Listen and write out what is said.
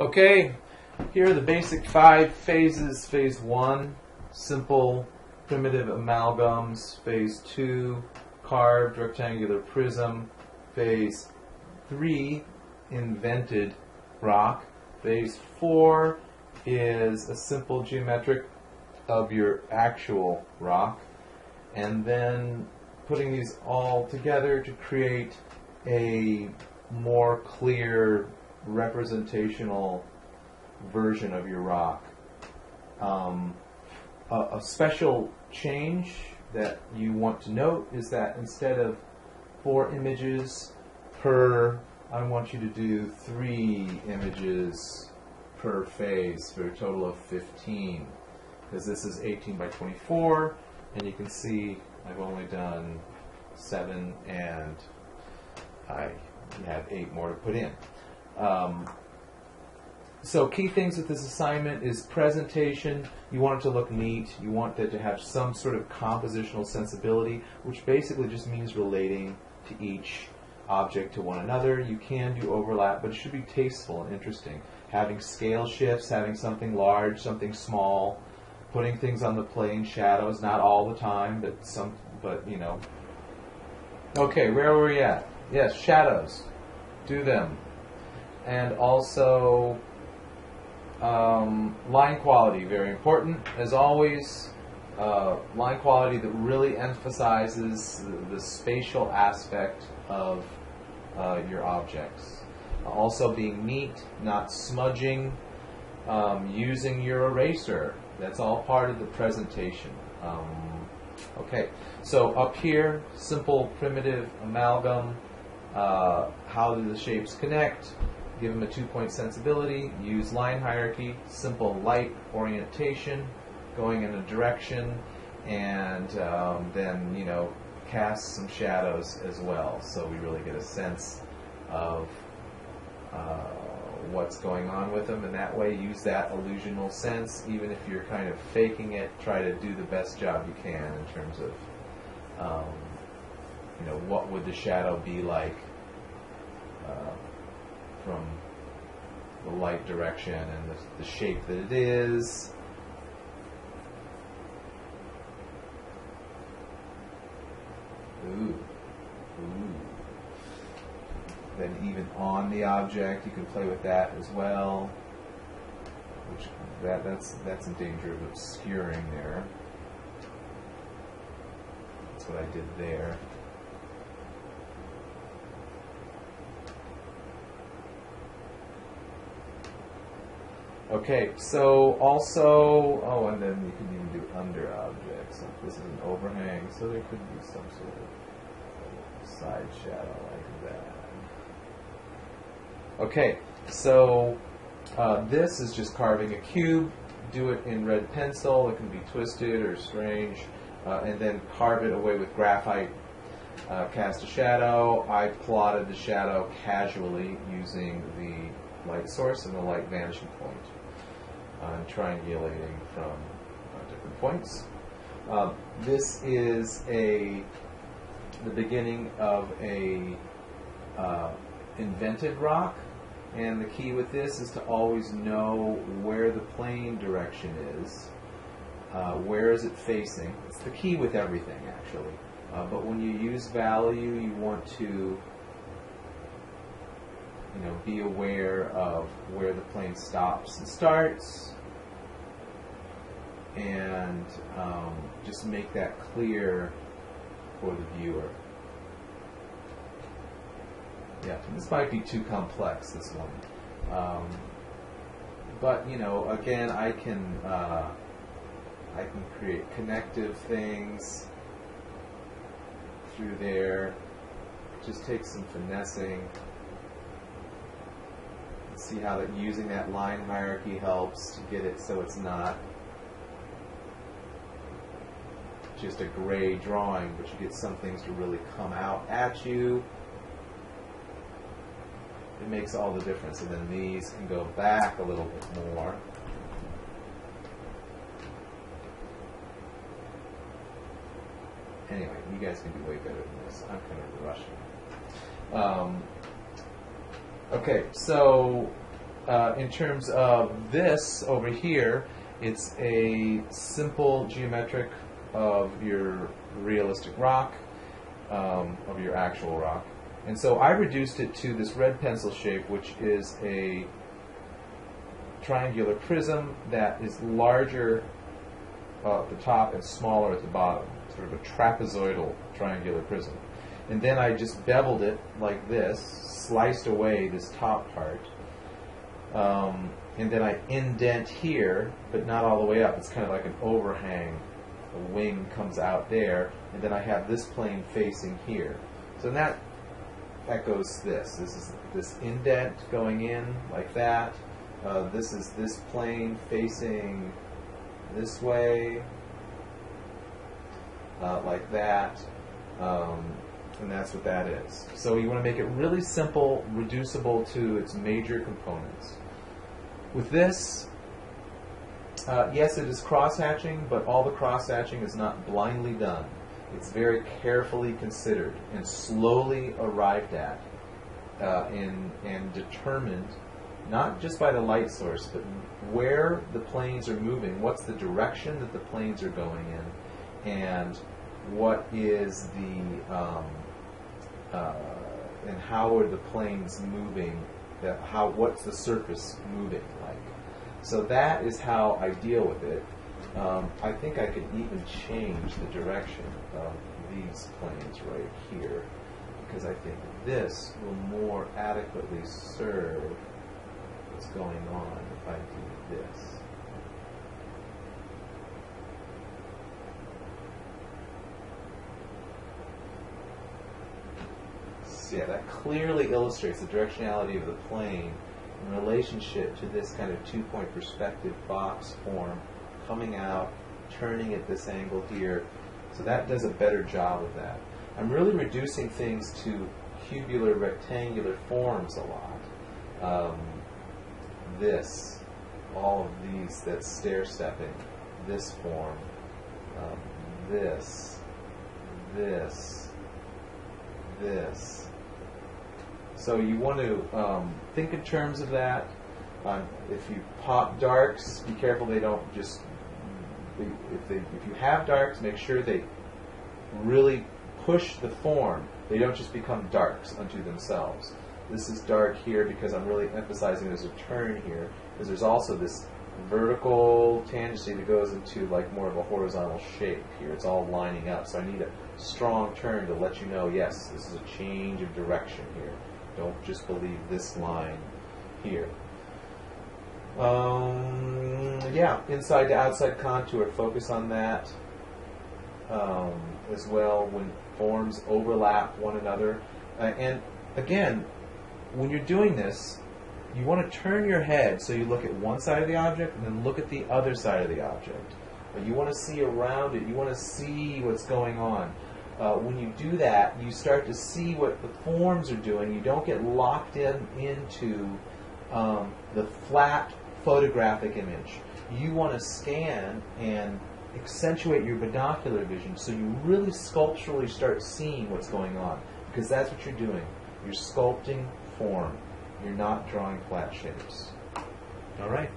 Okay, here are the basic five phases. Phase one, simple primitive amalgams. Phase two, carved rectangular prism. Phase three, invented rock. Phase four is a simple geometric of your actual rock. And then putting these all together to create a more clear representational version of your rock. Um, a, a special change that you want to note is that instead of four images per, I want you to do three images per phase for a total of 15. Because this is 18 by 24, and you can see I've only done seven and I have eight more to put in. Um, so key things with this assignment is presentation. You want it to look neat. You want it to have some sort of compositional sensibility, which basically just means relating to each object to one another. You can do overlap, but it should be tasteful and interesting. Having scale shifts, having something large, something small, putting things on the plane, shadows, not all the time, but some, but you know. Okay, where were we at? Yes, shadows. Do them and also um, line quality, very important. As always, uh, line quality that really emphasizes the, the spatial aspect of uh, your objects. Also being neat, not smudging, um, using your eraser. That's all part of the presentation. Um, okay, so up here, simple primitive amalgam. Uh, how do the shapes connect? Give them a two-point sensibility, use line hierarchy, simple light orientation, going in a direction, and um, then, you know, cast some shadows as well. So we really get a sense of uh, what's going on with them, and that way use that illusional sense, even if you're kind of faking it, try to do the best job you can in terms of, um, you know, what would the shadow be like uh, from the light direction and the, the shape that it is. Ooh. Ooh. Then even on the object, you can play with that as well. Which that that's that's in danger of obscuring there. That's what I did there. Okay, so also, oh, and then you can even do under objects. Like this is an overhang, so there could be some sort of side shadow like that. Okay, so uh, this is just carving a cube. Do it in red pencil. It can be twisted or strange, uh, and then carve it away with graphite. Uh, cast a shadow. I plotted the shadow casually using the light source and the light vanishing point uh, triangulating from uh, different points. Uh, this is a the beginning of a uh, invented rock, and the key with this is to always know where the plane direction is. Uh, where is it facing? It's the key with everything, actually. But when you use value, you want to you know, be aware of where the plane stops and starts, and um, just make that clear for the viewer. Yeah, this might be too complex, this one. Um, but, you know, again, I can, uh, I can create connective things through there. Just take some finessing. See how that using that line hierarchy helps to get it so it's not just a gray drawing, but you get some things to really come out at you. It makes all the difference. And then these can go back a little bit more. Anyway, you guys can do way better than this. I'm kind of rushing. Um, okay, so uh, in terms of this over here, it's a simple geometric of your realistic rock, um, of your actual rock. And so I reduced it to this red pencil shape, which is a triangular prism that is larger uh, at the top and smaller at the bottom, sort of a trapezoidal triangular prism. And then I just beveled it like this, sliced away this top part, um, and then I indent here, but not all the way up. It's kind of like an overhang. A wing comes out there, and then I have this plane facing here. So that echoes this. This is this indent going in like that. Uh, this is this plane facing this way, uh, like that. Um, and that's what that is. So you want to make it really simple, reducible to its major components. With this, uh, yes, it is cross-hatching, but all the cross-hatching is not blindly done. It's very carefully considered and slowly arrived at uh, and, and determined, not just by the light source, but where the planes are moving, what's the direction that the planes are going in, and what is the, um, uh, and how are the planes moving, that how, what's the surface moving like. So that is how I deal with it. Um, I think I could even change the direction of these planes right here because I think this will more adequately serve what's going on if I do this. Yeah, that clearly illustrates the directionality of the plane in relationship to this kind of two-point perspective box form coming out, turning at this angle here. So that does a better job of that. I'm really reducing things to cubular, rectangular forms a lot. Um, this, all of these that's stair-stepping, this form, um, this, this, this. So you want to um, think in terms of that. Um, if you pop darks, be careful they don't just. If they if you have darks, make sure they really push the form. They don't just become darks unto themselves. This is dark here because I'm really emphasizing there's a turn here because there's also this vertical tangency that goes into like more of a horizontal shape here. It's all lining up. So I need a strong turn to let you know, yes, this is a change of direction here. Don't just believe this line here. Um, yeah, inside to outside contour, focus on that um, as well when forms overlap one another. Uh, and again, when you're doing this, you want to turn your head so you look at one side of the object and then look at the other side of the object. But you want to see around it, you want to see what's going on. Uh, when you do that, you start to see what the forms are doing. You don't get locked in into um, the flat photographic image. You want to scan and accentuate your binocular vision so you really sculpturally start seeing what's going on because that's what you're doing. You're sculpting form. You're not drawing flat shapes. All right.